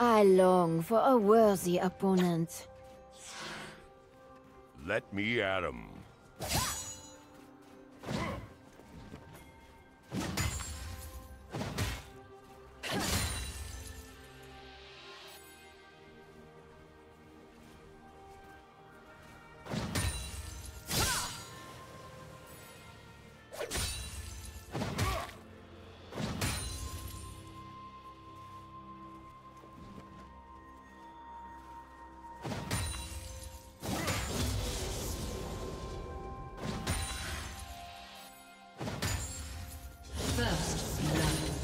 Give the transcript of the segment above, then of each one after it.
I long for a worthy opponent. Let me at him. Blood.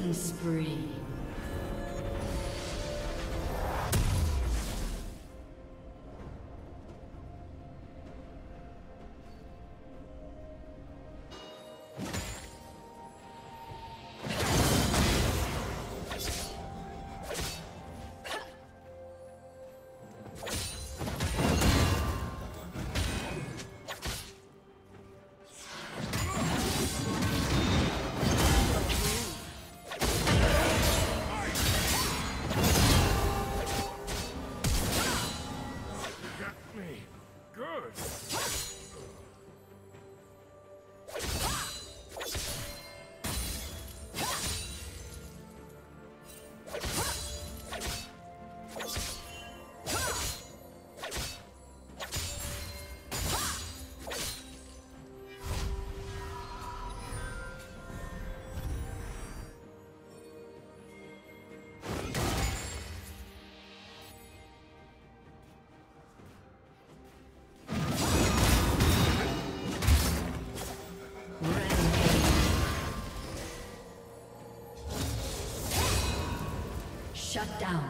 Killing spree. Shut down.